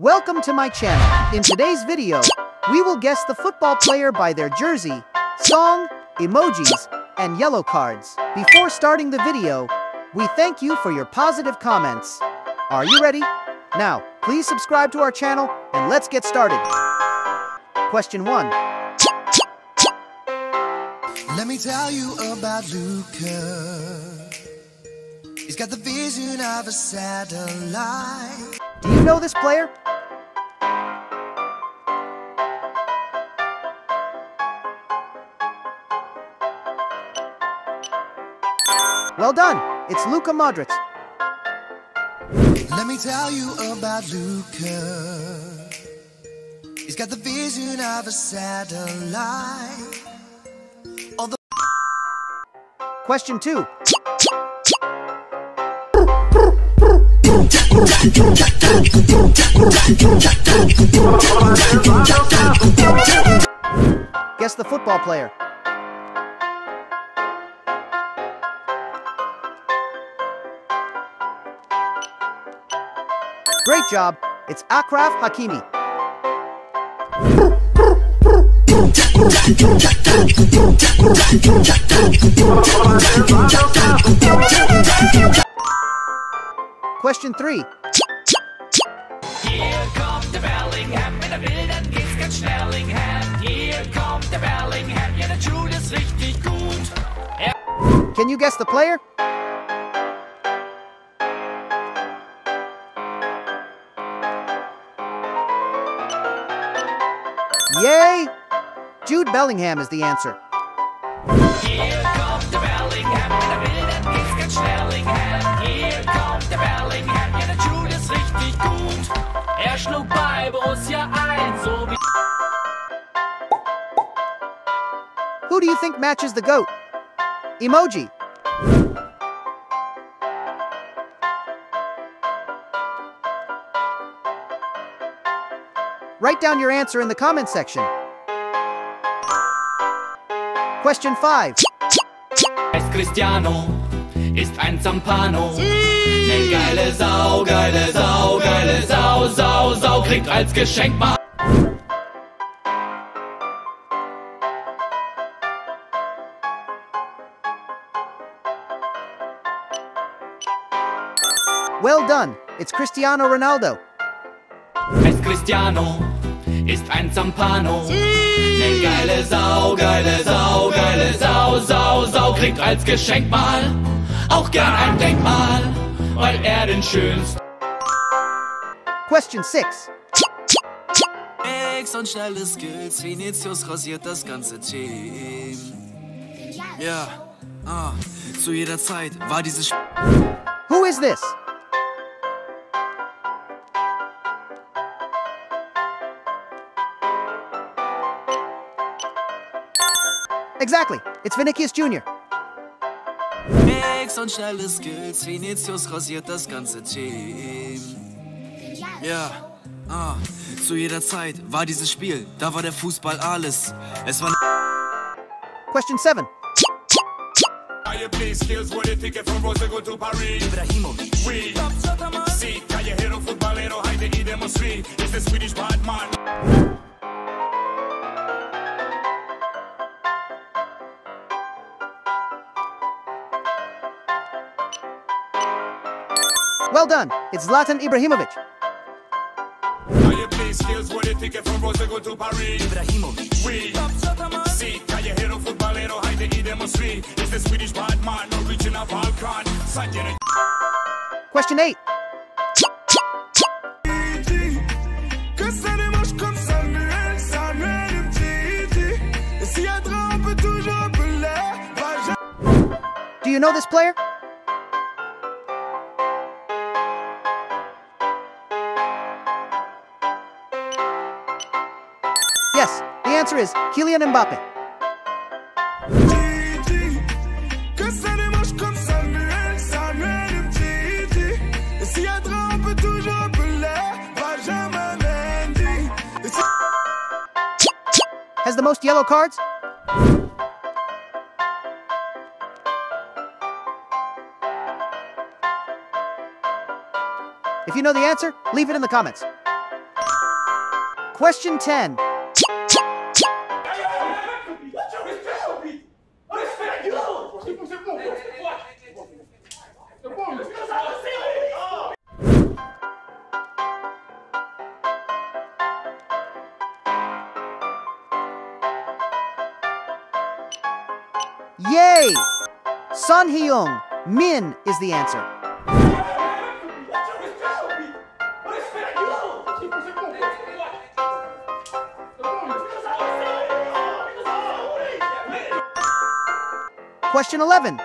Welcome to my channel. In today's video, we will guess the football player by their jersey, song, emojis, and yellow cards. Before starting the video, we thank you for your positive comments. Are you ready? Now, please subscribe to our channel and let's get started. Question 1. Let me tell you about Luca. He's got the vision of a satellite. Do you know this player? Well done. It's Luka Modric. Let me tell you about Luca. He's got the vision of a satellite. Question 2. Guess the football player. Great job. It's Achraf Hakimi. Question 3. Hier kommt der Bellingham mit der wilden geht's ganz Schnellingham. Hier kommt der Bellingham, ja der Jude ist richtig gut. Er Can you guess the player? Yay! Jude Bellingham is the answer. hier kommt der Bellingham mit der wilden geht's ganz Schnellingham. Hier kommt der Bellingham, ja der Jude ist richtig gut. Er schlug bei Borussia ein, so wie Who do you think matches the GOAT? Emoji. Write down your answer in the comment section. Question 5. heißt Cristiano, ist ein Zampano. Ne geile Sau, geile Sau, geile Sau, Sau, Sau, kriegt als Geschenk mal. Well done. It's Cristiano Ronaldo. heißt Cristiano, ist ein Zampano. Ne geile Sau, geile Sau, geile Sau, Sau, Sau, kriegt als Geschenk mal auch gern ein Denkmal, weil er den schönsten Question 6. X und schnelle Skills, Vinicius rasiert das ganze Team. Ja, ah, zu jeder Zeit war dieses. Who is this? Exactly. It's Vinicius Jr. X und schnelle Skills, Vinicius rasiert das ganze Team. Ja, ah, zu jeder Zeit war dieses Spiel, da war der Fußball alles. Es war Question 7. Calle skills with a ticket from Portugal to Paris. Ibrahimovic. We see callejero, futbolero, hay de y Swedish bad Well done. It's Zlatan Ibrahimovic. Calle skills with a ticket from Portugal to Paris. Ibrahimovic. We see callejero, futbolero, hay de y. It's the Swedish bad man, original Balkan. Question 8. Cassez-les-manches comme Samuel, Samuel et Titi. Et s'il y a drame, on peut toujours appeler. Va Do you know this player? Benjamin is Et si- Has the most yellow cards? If you know the answer, leave it in the comments. Question 10. Son Heung, Min is the answer. Question 11.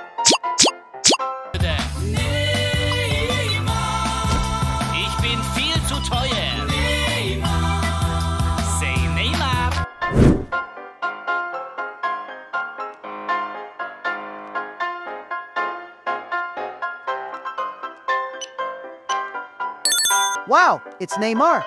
Say it's Neymar.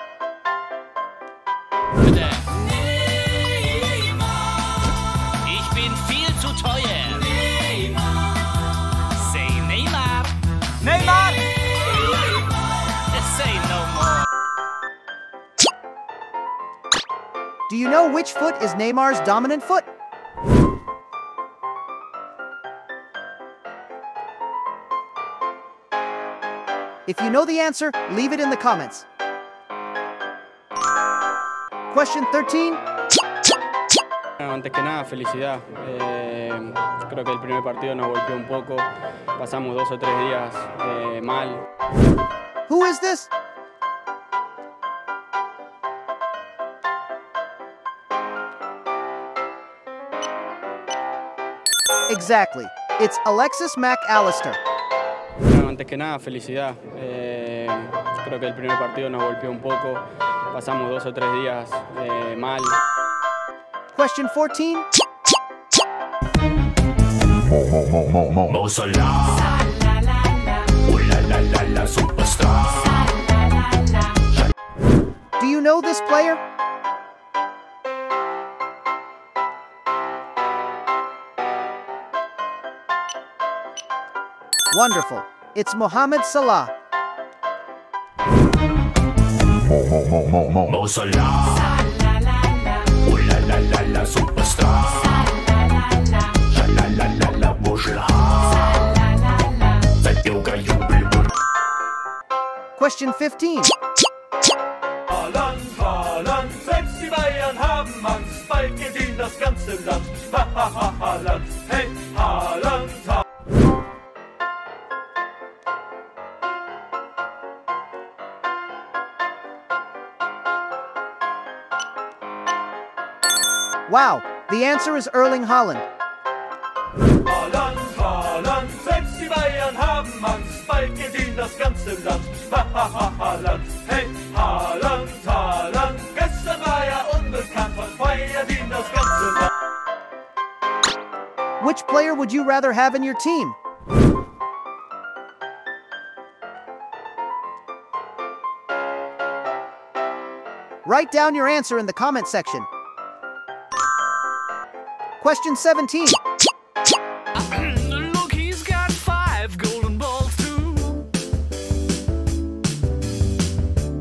Do you know which foot is Neymar's dominant foot? If you know the answer, leave it in the comments. Question 13. Antes que nada, felicidad. Eh, creo que el primer partido nos golpeó un poco. Pasamos dos o tres días eh, mal. Who is this? Exactly. It's Alexis Mac Allister. Bueno, antes que nada, felicidad. Eh, creo que el primer partido nos golpeó un poco. Pasamos dos o tres días eh, mal. Question 14. Mo Salah. Ooh la la la la superstar. Do you know this player? Wonderful. It's Mohamed Salah. Mo Salah. Ooh la la la la superstar. Sha la la la la Wuschelhaar. Seit Yoga Jubel Question 15. Haaland, Haaland, selbst die Bayern haben Angst, bald geht ihnen das ganze Land. Ha, ha, ha, Haaland, hey, Haaland, Wow, the answer is Erling Haaland. Haaland, Haaland, selbst die Bayern haben Angst, bald das ganze Land. Ha, ha, ha, Haaland, hey, Haaland, Haaland, gestern war er unbekannt, heute feiert ihn das ganze Land. Which player would you rather have in your team? Write down your answer in the comment section. Question 17. Look, he's got five golden balls too.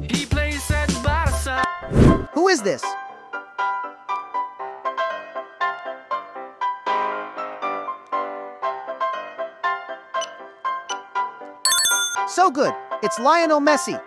He plays at Barca. Who is this? So good. It's Lionel Messi.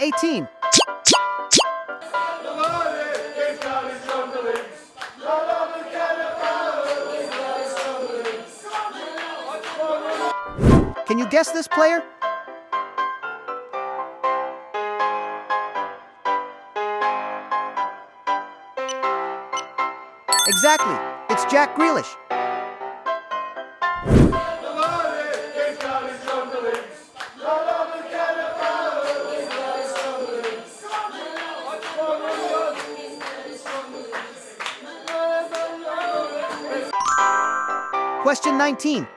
18. Can you guess this player? Exactly. It's Jack Grealish. Question 19.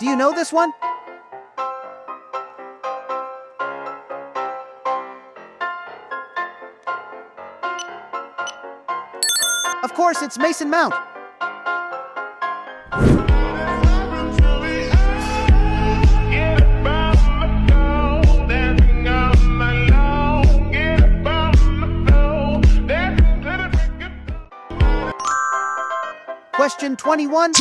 Do you know this one? Of course, it's Mason Mount. Question 21.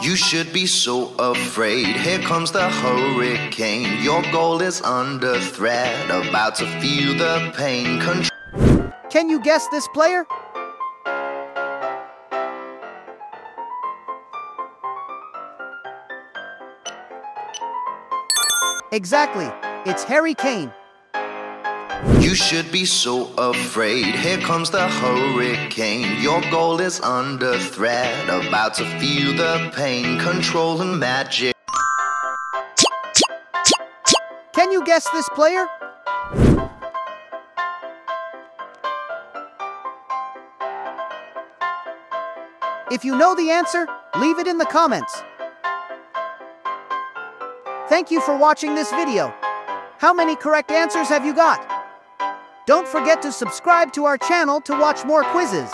You should be so afraid. Here comes the hurricane. Your goal is under threat. About to feel the pain. Control Can you guess this player? Exactly. It's Harry Kane. You should be so afraid. Here comes the hurricane. Your goal is under threat. About to feel the pain. Controlling magic. Can you guess this player? If you know the answer, leave it in the comments. Thank you for watching this video. How many correct answers have you got? Don't forget to subscribe to our channel to watch more quizzes.